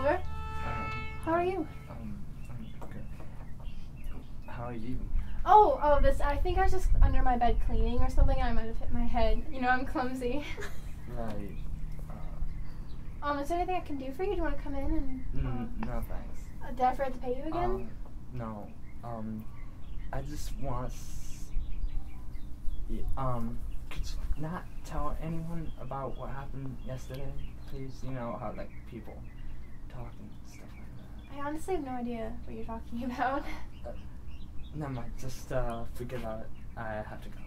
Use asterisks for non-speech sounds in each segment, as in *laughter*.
are you? Um, I'm good. How are you? Oh, oh, this. I think I was just under my bed cleaning or something. and I might have hit my head. You know, I'm clumsy. *laughs* Right. Uh, um, is there anything I can do for you? Do you want to come in and? mm, Um, no thanks. uh, did I forget to pay you again? Um, no. Um, I just want to. S- y- um, could you not tell anyone about what happened yesterday, please? You know how like people talk and stuff like that. I honestly have no idea what you're talking *laughs* about. Never mind. Just uh, forget about it. I have to go.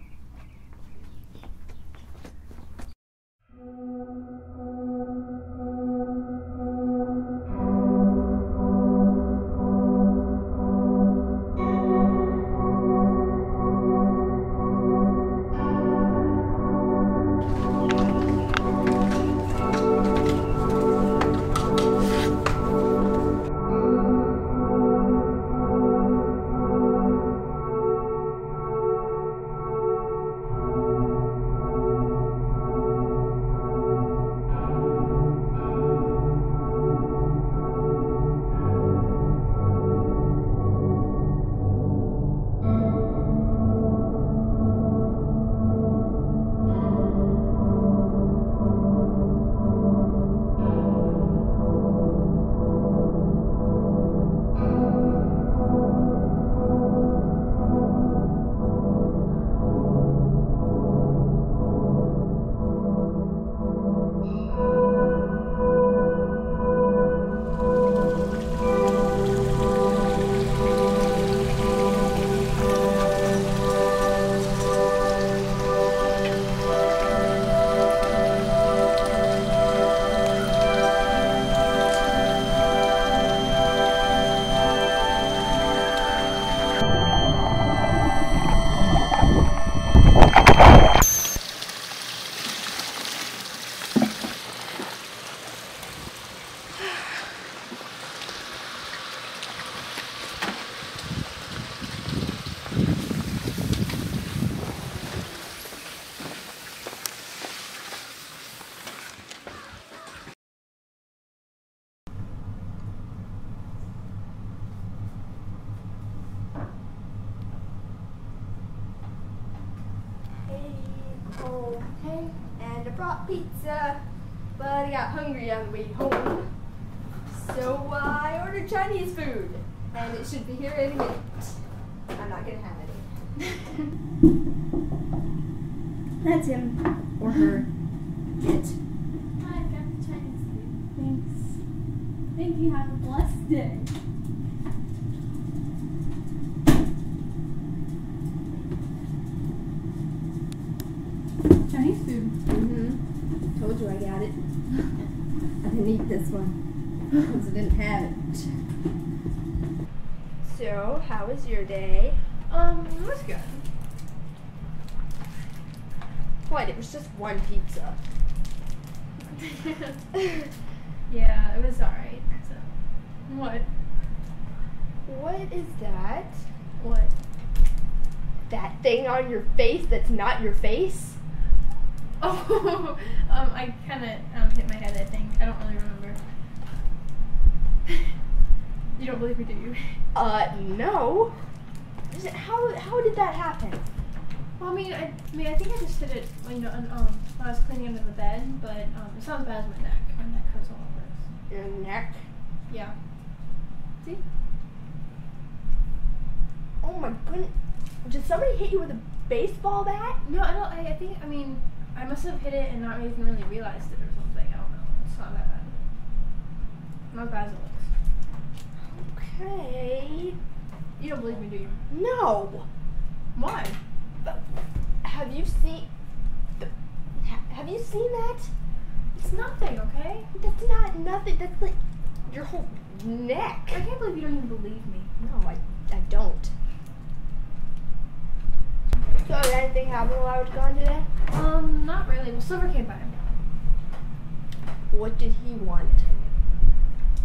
And I brought pizza, but I got hungry on the way home. So uh, I ordered Chinese food, and it should be here any minute. I'm not gonna have any. *laughs* That's him or her. It. Hi, I've got the Chinese food. Thanks. Thank you. Have a blessed day. Chinese food. Mm-hmm. Told you I got it. I didn't eat this one because I didn't have it. So, how was your day? Um, it was good. What? It was just one pizza. *laughs* yeah, it was alright. So. What? What is that? What? That thing on your face that's not your face? *laughs* Oh, um, I kind of um, hit my head. I think I don't really remember. *laughs* you don't believe me, do you? Uh, no. Is it- How how did that happen? Well, I mean, I, I mean, I think I just did it, you know, on, um, when I was cleaning under the bed. But um, it's not as bad as my neck. My neck hurts all over. Your neck. Yeah. See? Oh my goodness. Did somebody hit you with a baseball bat? No, I don't. I, I think. I mean, I must have hit it and not even really realized it or something. I don't know. It's not that bad. Not as bad as it looks. Okay. You don't believe me, do you? No. Why? Have you seen? Have you seen that? It's nothing, okay? That's not nothing. That's like your whole neck. I can't believe you don't even believe me. No, I, I don't. So did anything happen while I was gone today? Um, not really. Well, Silver came by. What did he want?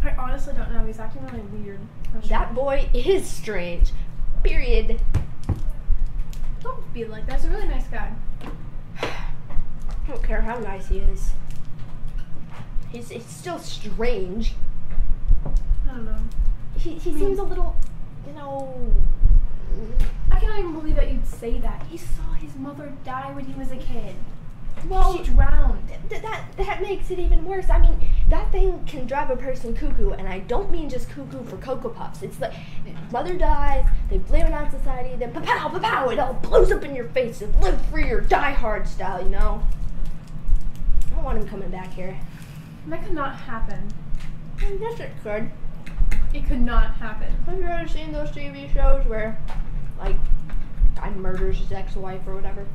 I honestly don't know. He's acting really weird. Sure. That boy is strange. Period. Don't be like that. He's a really nice guy. *sighs* I don't care how nice he is. He's, he's still strange. I don't know. he, he seems a little, you know. I cannot even believe that you'd say that. He saw his mother die when he was a kid. Well, she drowned. th- that that makes it even worse. I mean, that thing can drive a person cuckoo, and I don't mean just cuckoo for cocoa puffs. It's like mother dies, they blame it on society, then pow pow pow, it all blows up in your face. And live free or die hard style, you know. I don't want him coming back here. That could not happen. I guess it could. It could not happen. Have you ever seen those TV shows where, like, guy murders his ex-wife or whatever?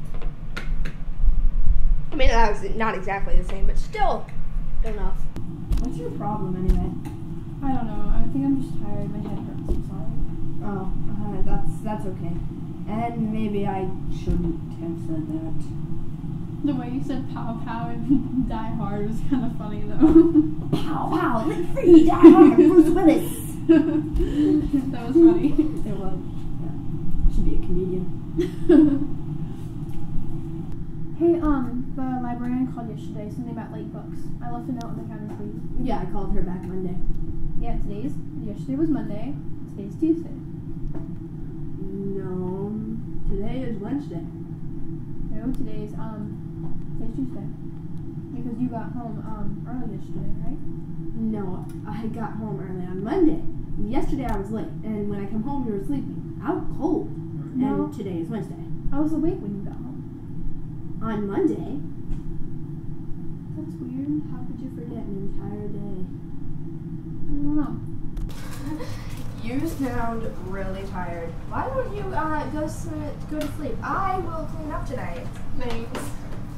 I mean, that was not exactly the same, but still enough. What's your problem anyway? I don't know. I think I'm just tired. My head hurts. I'm sorry. Oh, uh, that's that's okay. And maybe I shouldn't have said that. The way you said pow pow and *laughs* die hard was kind of funny though. Pow pow, live free, die hard, Bruce Willis. *laughs* that was funny. It was. Yeah. Should be a comedian. *laughs* hey, um, the librarian called yesterday. Something about late books. I left a note on the counter for you. Yeah, I called her back Monday. Yeah, today's yesterday was Monday. Today's Tuesday. No, today is Wednesday. No, today's um today's Tuesday. Because you got home um early yesterday, right? No, I got home early on Monday. Yesterday I was late, and when I came home you were sleeping. Out cold. No. And today is Wednesday. I was awake when you got home. On Monday, That's weird. how could you forget an entire day? I don't know. *laughs* You sound really tired. Why don't you uh, go s- go to sleep? I will clean up tonight. Thanks.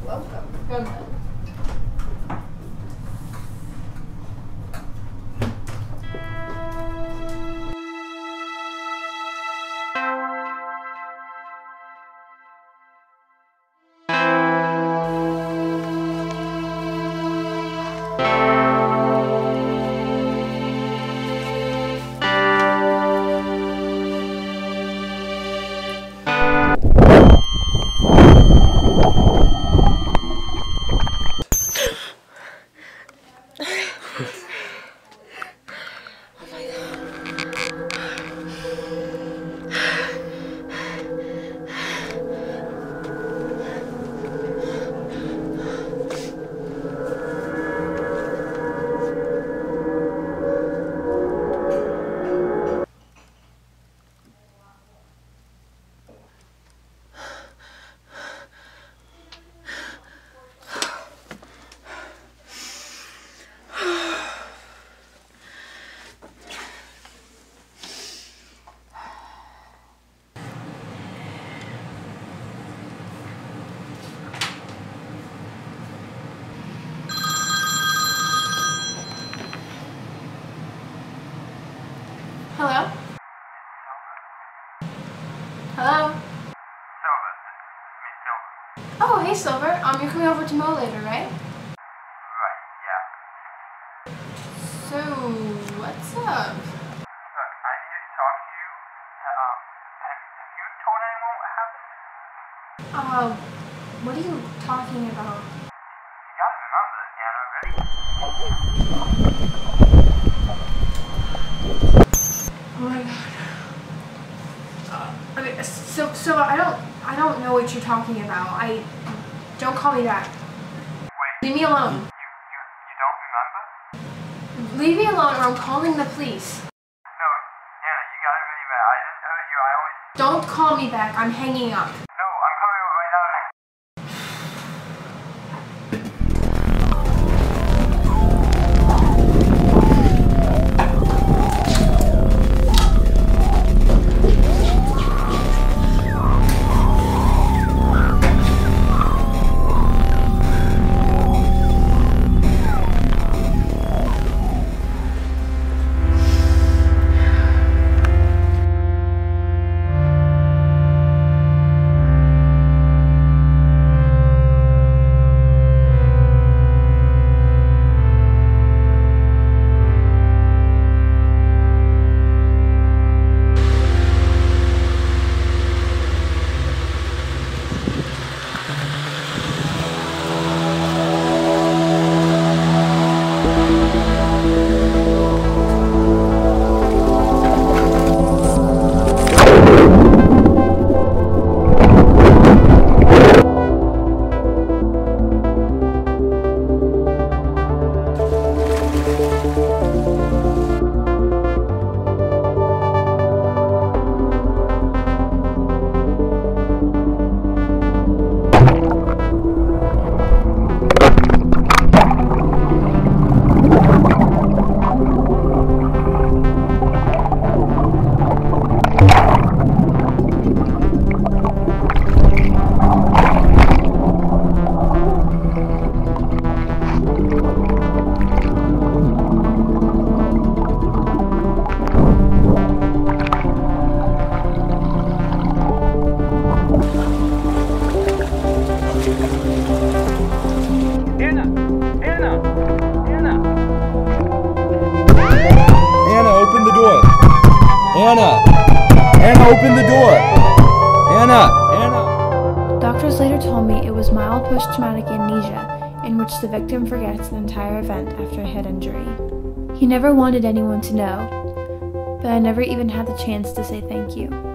Welcome. Go Silver. Um, you're coming over to Mo later, right? Right, yeah. So, what's up? Look, I need to talk to you. Um, have, have you told anyone what happened? Uh, what are you talking about? You gotta remember, Anna, ready? Oh my god. Uh, I mean, so, so I don't, I don't know what you're talking about. I, don't call me back. Wait, Leave me alone. you, you, you don't remember? Leave me alone or I'm calling the police. No, Anna, you gotta remember, I didn't hurt you, I only... Don't call me back. I'm hanging up. Anna! Anna, open the door! Anna! Anna! Doctors later told me it was mild post traumatic amnesia, in which the victim forgets an entire event after a head injury. He never wanted anyone to know, but I never even had the chance to say thank you.